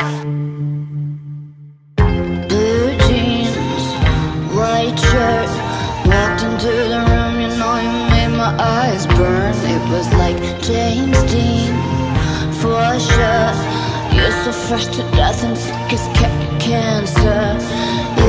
Blue jeans, white shirt Walked into the room, you know you made my eyes burn. It was like James Dean, for sure. You're so fresh to death and sick as cancer.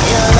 fire